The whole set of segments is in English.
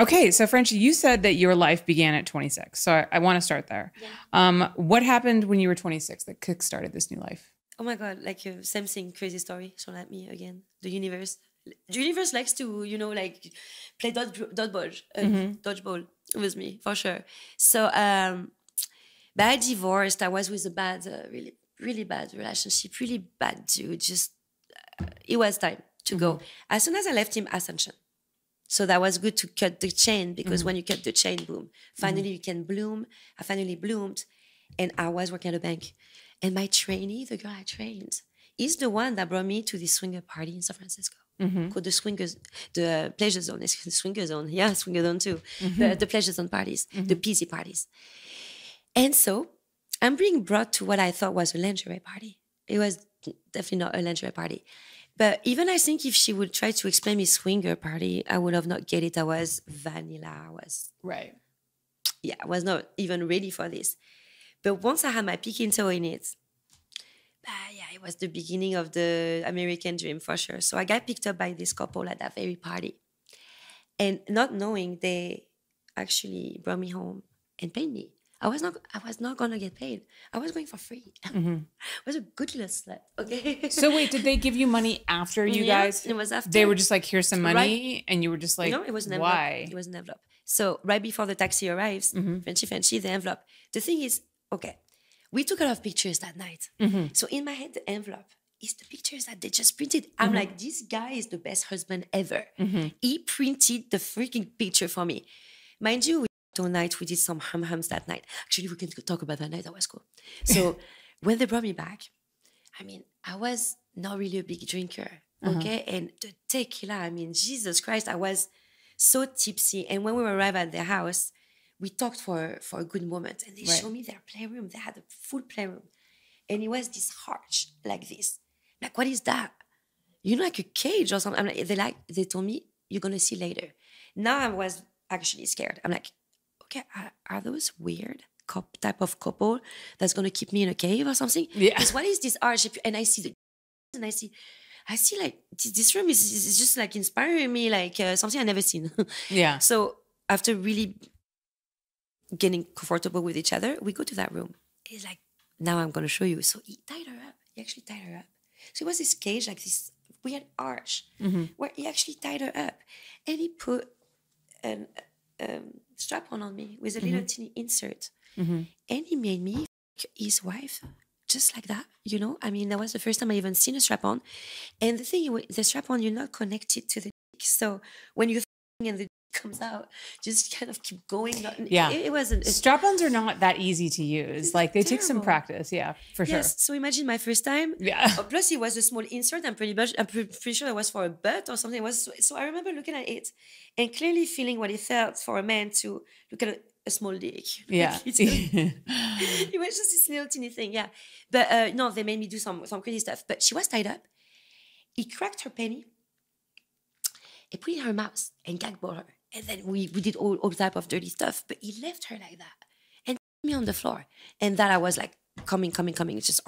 Okay, so Frenchie, you said that your life began at 26. So I, I want to start there. Yeah. Um, what happened when you were 26 that kickstarted this new life? Oh my god, like uh, same thing, crazy story. So like me again. The universe, the universe likes to, you know, like play dodge dodgeball, uh, dodgeball with me for sure. So, um, but I divorced. I was with a bad, uh, really, really bad relationship, really bad dude. Just uh, it was time to go. As soon as I left him, Ascension. So that was good to cut the chain because mm-hmm. when you cut the chain, boom, finally mm-hmm. you can bloom. I finally bloomed, and I was working at a bank. And my trainee, the girl I trained, is the one that brought me to the swinger party in San Francisco. Mm-hmm. Called the swingers, the pleasure zone. It's the swinger zone. Yeah, swinger zone too. The, the pleasure zone parties, the PC parties. And so I'm being brought to what I thought was a lingerie party. It was definitely not a lingerie party. But even I think if she would try to explain me swinger party, I would have not get it. I was vanilla. I was Right. yeah, I was not even ready for this. But once I had my peeking toe in it, ah, yeah, it was the beginning of the American dream for sure. So I got picked up by this couple at that very party. And not knowing they actually brought me home and paid me. I was not I was not gonna get paid. I was going for free. I was a good little slut. Okay. So wait, did they give you money after you Yeah, guys? it was after. They were just like, here's some money, and you were just like, no, it was an envelope. why? It was an envelope. So right before the taxi arrives, Mm-hmm. Frenchie Frenchie, the envelope. The thing is, okay, we took a lot of pictures that night. Mm-hmm. So in my head, the envelope is the pictures that they just printed. I'm Mm-hmm. like, this guy is the best husband ever. He printed the freaking picture for me. Mind you, all night we did some hum hums that night. Actually, we can talk about that night. That was cool. So when they brought me back, I mean, I was not really a big drinker. Uh-huh. Okay. And the tequila, I mean, Jesus Christ, I was so tipsy. And when we arrived at the house, we talked for, for a good moment and they Right. showed me their playroom. They had a full playroom. And it was this arch like this. Like, what is that? You know, like a cage or something. I'm like, they like, they told me, you're gonna see later. Now I was actually scared. I'm like, okay, are, are those weird cop type of couple that's gonna keep me in a cave or something? Yeah. Because what is this arch? And I see the and I see, I see like this, room is, is just like inspiring me, like uh, something I never seen. Yeah. so after really getting comfortable with each other, we go to that room. He's like, now I'm gonna show you. So he tied her up. He actually tied her up. So it was this cage, like this weird arch, where he actually tied her up, and he put an um, strap on on me with a little mm-hmm. teeny insert, mm-hmm. and he made me his wife just like that. You know, I mean, that was the first time I even seen a strap on, and the thing, with the strap on, you're not connected to the dick, so when you're and the comes out, just kind of keep going. Yeah. it, it wasn't. Strap-ons are not that easy to use. Like they take some practice. Yeah, for sure. Yes. So imagine my first time. Yeah. Oh, plus, it was a small insert. I'm pretty much. I'm pretty sure it was for a butt or something. It was so, so I remember looking at it and clearly feeling what it felt for a man to look at a, a small dick. Yeah. It was just this little teeny thing, yeah. But uh, no, they made me do some some crazy stuff. But she was tied up. He cracked her penny. He put it in her mouth and gagballed her. And then we, we did all, all type of dirty stuff. But he left her like that and me on the floor. And that I was like coming, coming, coming. It's just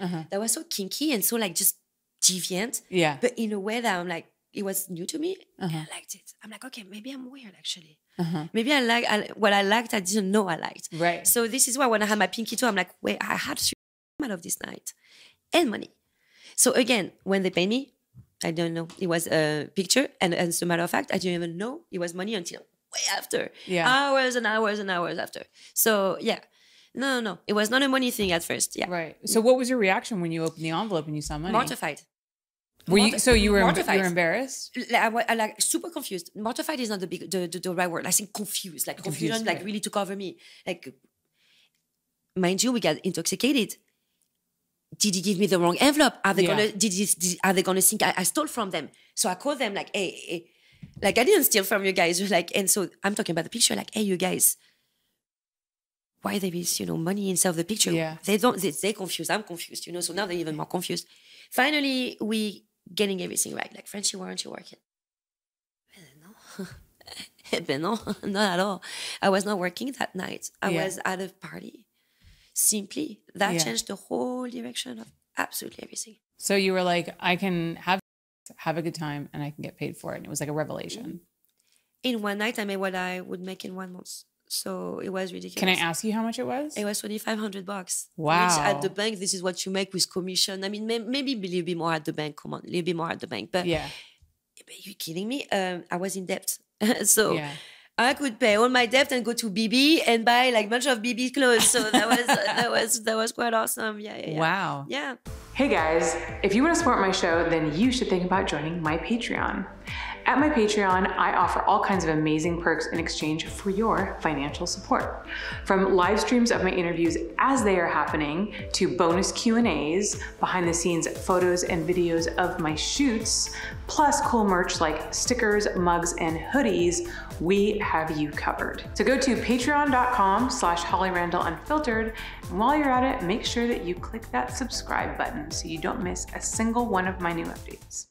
Uh-huh. that was so kinky and so like just deviant. Yeah. But in a way that I'm like, it was new to me. and Uh-huh. I liked it. I'm like, okay, maybe I'm weird actually. Uh-huh. Maybe I like I, what I liked. I didn't know I liked. Right. So this is why when I had my pinky toe, I'm like, wait, I had three out of this night and money. So again, when they pay me, I don't know. It was a picture, and as a matter of fact, I didn't even know it was money until way after. Yeah. Hours and hours and hours after. So yeah. No, no, no. It was not a money thing at first. Yeah. Right. So what was your reaction when you opened the envelope and you saw money? Mortified. Were you so you were you were embarrassed? like, I, like super confused. Mortified is not the big the, the, the right word. I think confused. Like Confused, confusion, like right. really took over me. Like mind you, we got intoxicated. Did he give me the wrong envelope? Are they Yeah. gonna did, this, did are they gonna think I, I stole from them? So I called them like, hey, hey, like I didn't steal from you guys. Like, and so I'm talking about the picture, like, hey, you guys, why there is you know money inside of the picture? Yeah. They don't they, they confused. I'm confused, you know. So now they're even more confused. Finally, we getting everything right. Like, Frenchie, why aren't you working? Eh, no. Eh, but no, not at all. I was not working that night. I Yeah. was at a party. Simply, that Yeah. changed the whole direction of absolutely everything. So you were like, I can have have a good time and I can get paid for it. And it was like a revelation. in one night I made what I would make in one month. So it was ridiculous. Can I ask you how much it was? It was twenty five hundred bucks. Wow. Which at the bank, this is what you make with commission. I mean, may, maybe a little bit more at the bank. Come on, a little bit more at the bank. But yeah. are you kidding me? Um, I was in debt, so Yeah. I could pay all my debt and go to bebe and buy like bunch of bebe clothes. So that was that was that was quite awesome. Yeah, yeah, yeah. Wow. Yeah. Hey guys, if you want to support my show, then you should think about joining my Patreon. At my Patreon, I offer all kinds of amazing perks in exchange for your financial support. From live streams of my interviews as they are happening to bonus Q&As, behind the scenes photos and videos of my shoots, plus cool merch like stickers, mugs, and hoodies, we have you covered. So go to patreon.com slash Holly Randall Unfiltered, and while you're at it, make sure that you click that subscribe button so you don't miss a single one of my new updates.